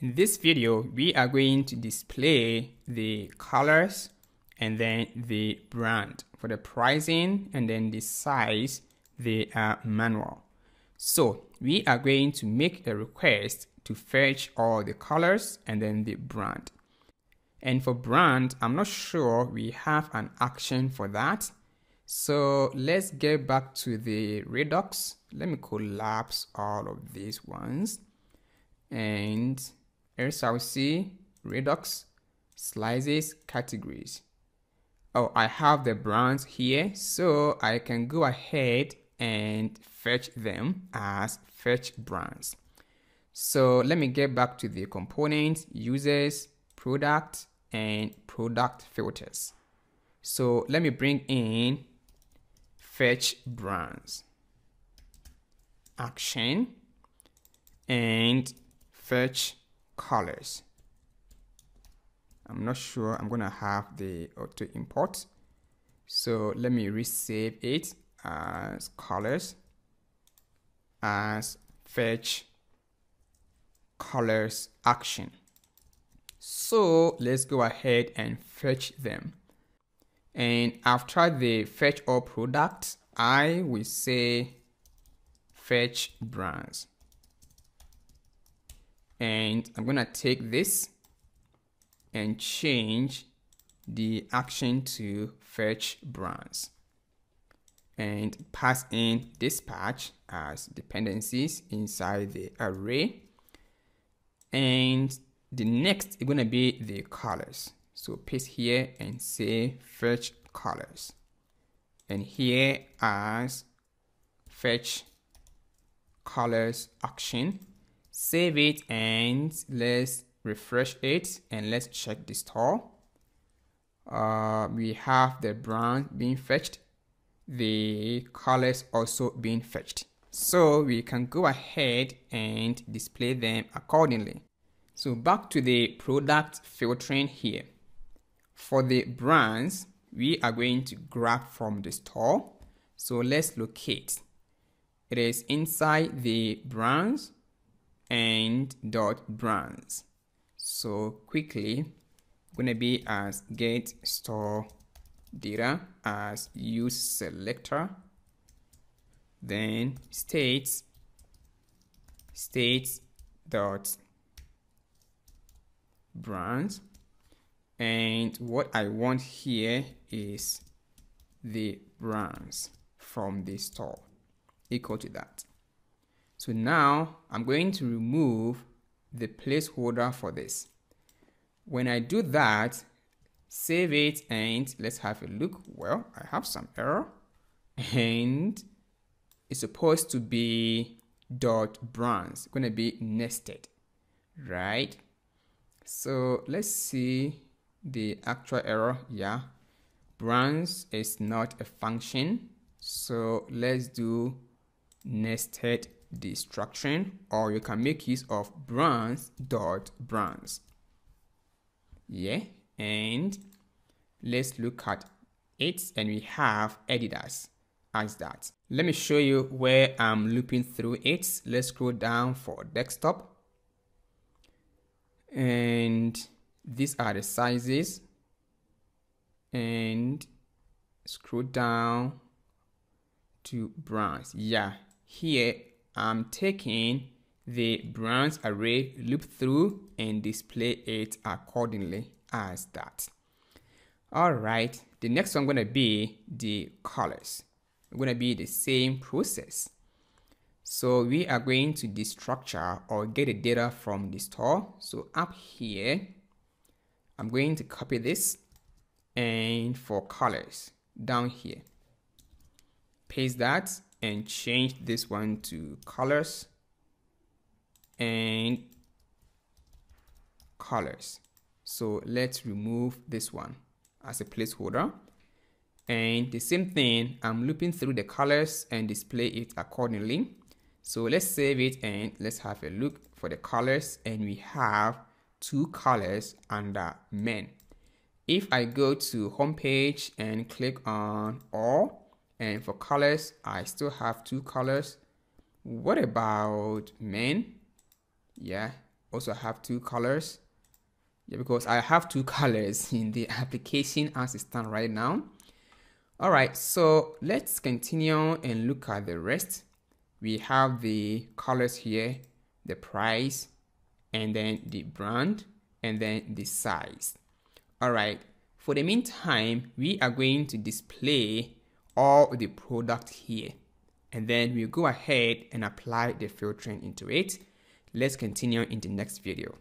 In this video, we are going to display the colors and then the brand for the pricing and then the size, they are manual. So we are going to make a request to fetch all the colors and then the brand. And for brand, I'm not sure we have an action for that. So let's get back to the Redux. Let me collapse all of these ones and SRC, Redux, slices, categories. Oh, I have the brands here, so I can go ahead and fetch them as fetch brands. So let me get back to the components, users, product, and product filters. So let me bring in fetch brands, action, and fetch colors. I'm not sure I'm gonna have the auto import. So let me resave it as colors as fetch colors action. So let's go ahead and fetch them. And after the fetch all products, I will say fetch brands and I'm gonna take this and change the action to fetch brands and pass in dispatch as dependencies inside the array. And the next is going to be the colors. So paste here and say fetch colors. And here as fetch colors action save it and let's refresh it and let's check the store. Uh, we have the brand being fetched. The colors also being fetched. So we can go ahead and display them accordingly. So back to the product filtering here. For the brands we are going to grab from the store. So let's locate. It is inside the brands and dot brands. So quickly, gonna be as get store data as use selector, then states states dot brands. And what I want here is the brands from the store. Equal to that so now I'm going to remove the placeholder for this. When I do that, save it and let's have a look. Well, I have some error and it's supposed to be dot brands, going to be nested, right? So let's see the actual error. Yeah, brands is not a function. So let's do nested destruction or you can make use of brands dot brands yeah and let's look at it and we have editors as that. Let me show you where i'm looping through it. Let's scroll down for desktop. And these are the sizes. And scroll down to brands yeah here I'm taking the brands array loop through and display it accordingly as that. All right, the next one going to be the colors. Going to be the same process. So we are going to destructure or get the data from the store. So up here, I'm going to copy this and for colors down here, paste that and change this one to colors and colors. So let's remove this one as a placeholder. And the same thing, I'm looping through the colors and display it accordingly. So let's save it and let's have a look for the colors and we have two colors under men. If I go to homepage and click on all, and for colors, I still have two colors. What about men? Yeah, also have two colors yeah, because I have two colors in the application as it stands right now all right so let's continue and look at the rest we have the colors here the price and then the brand and then the size all right for the meantime we are going to display all the product here. And then we'll go ahead and apply the filtering into it. Let's continue in the next video